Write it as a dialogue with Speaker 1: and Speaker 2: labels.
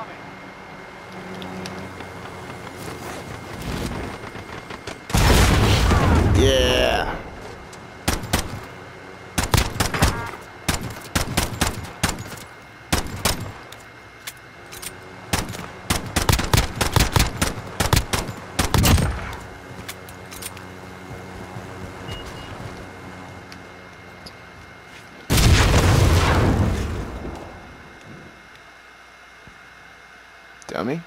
Speaker 1: soldier
Speaker 2: Dummy.